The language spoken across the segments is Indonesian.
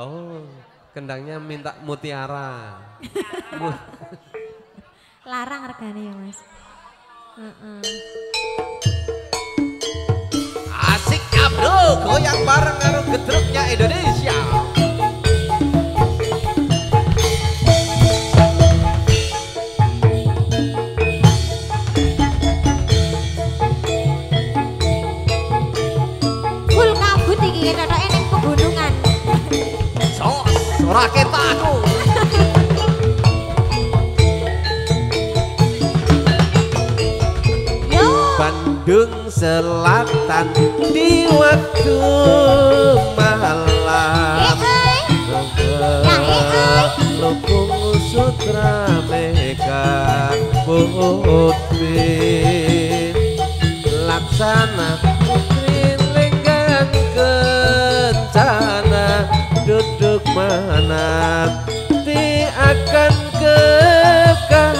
Oh, kendangnya minta mutiara. Larang regane ya, Mas. Uh -uh. Asik abro goyang bareng karo gedruknya Indonesia. Bandung Selatan di waktu malam. Lukung sutra mega putri. Laksana putri lenggang kencang menanti akan kekasih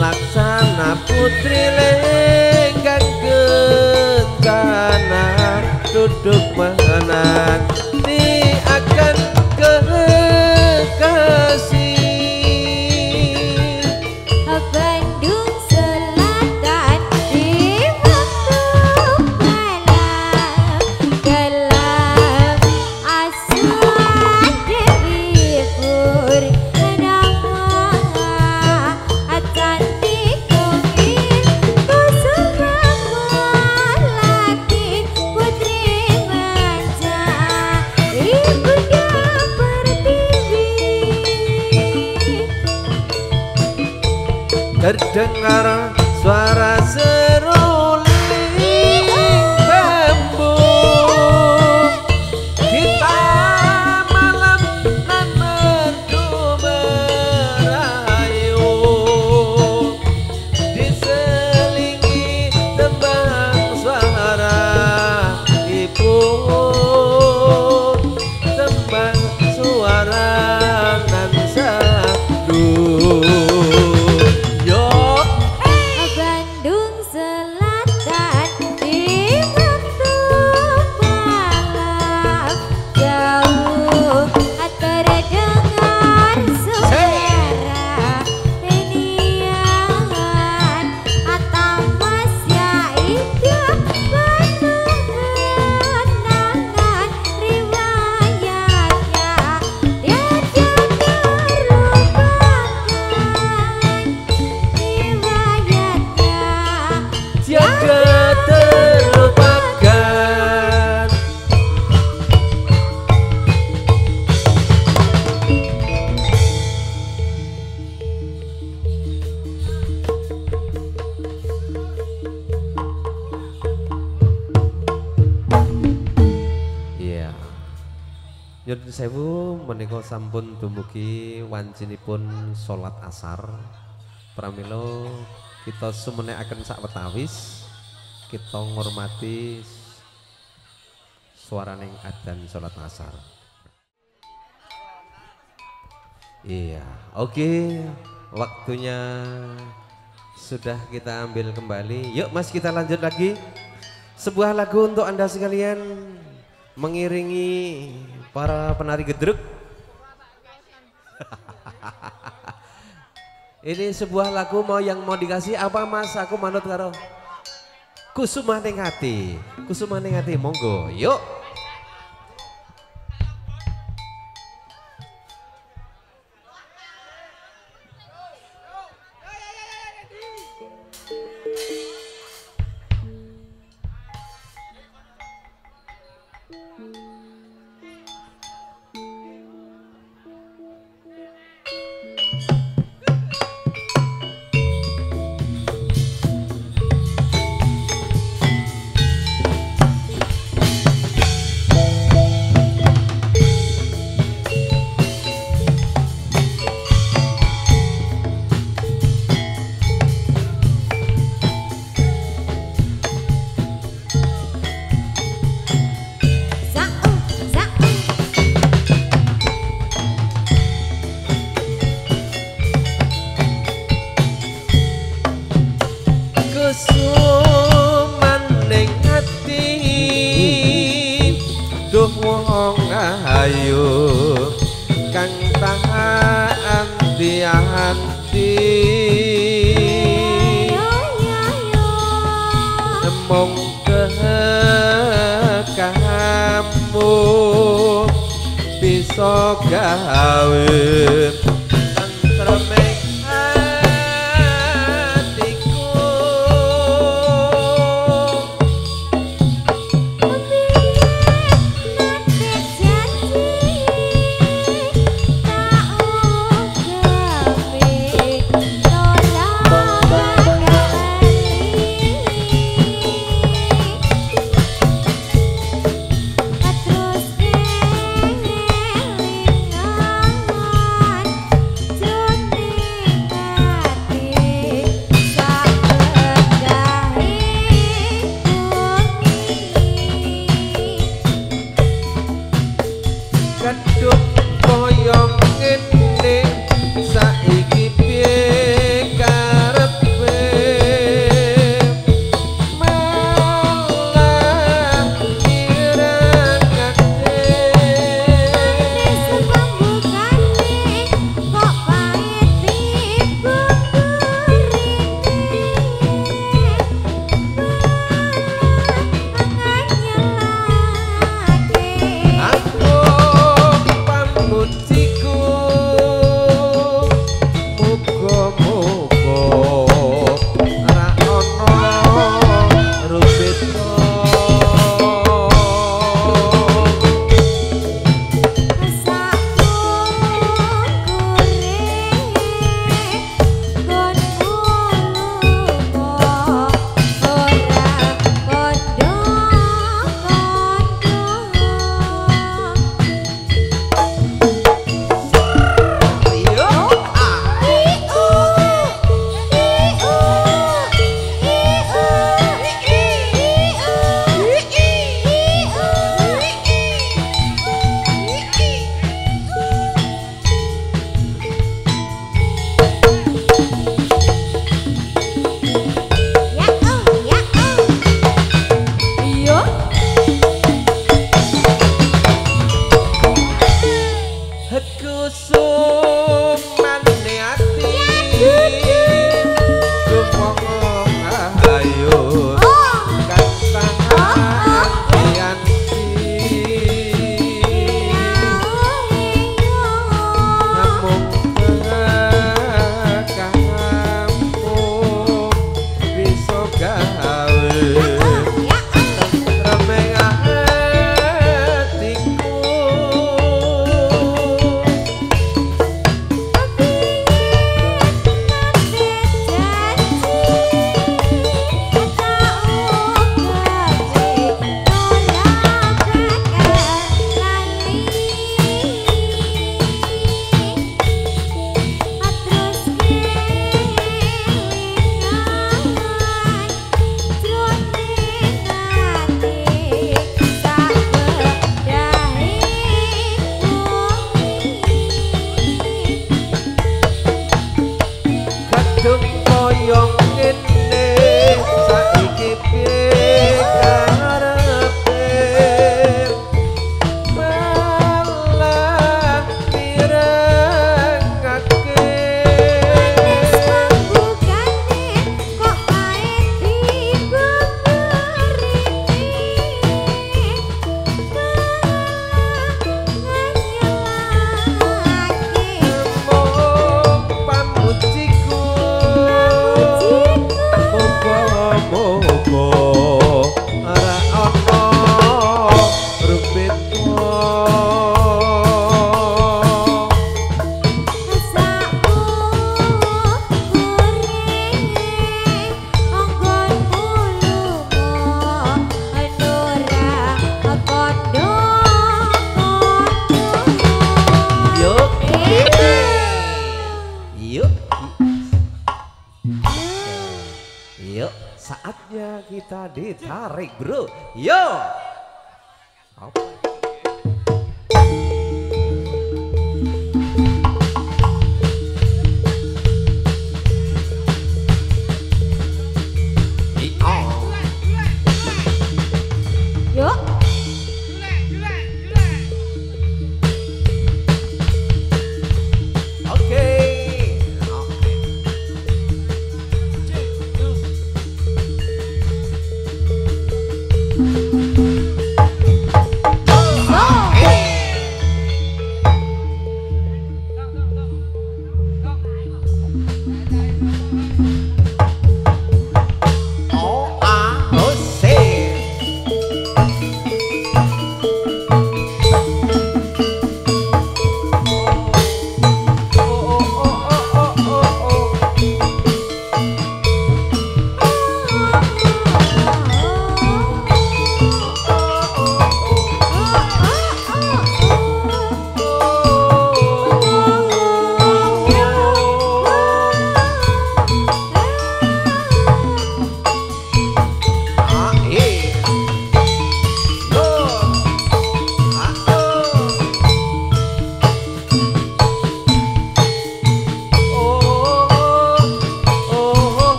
laksana putri lenggang ke duduk menang terdengar suara sedih Nyun sewu menika sampun dumugi wancinipun salat asar. Pramila kita sumenekaken sak wetawis kita ngormati suaraning adzan salat asar. Iya, oke. Waktunya sudah kita ambil kembali. Yuk Mas kita lanjut lagi. Sebuah lagu untuk Anda sekalian mengiringi para penari gedruk. Ini sebuah lagu mau yang mau dikasih apa Mas? Aku manut karo Kusuma ning ati. Kusuma ning ati monggo. Yuk. sogawin ditarik bro. Yo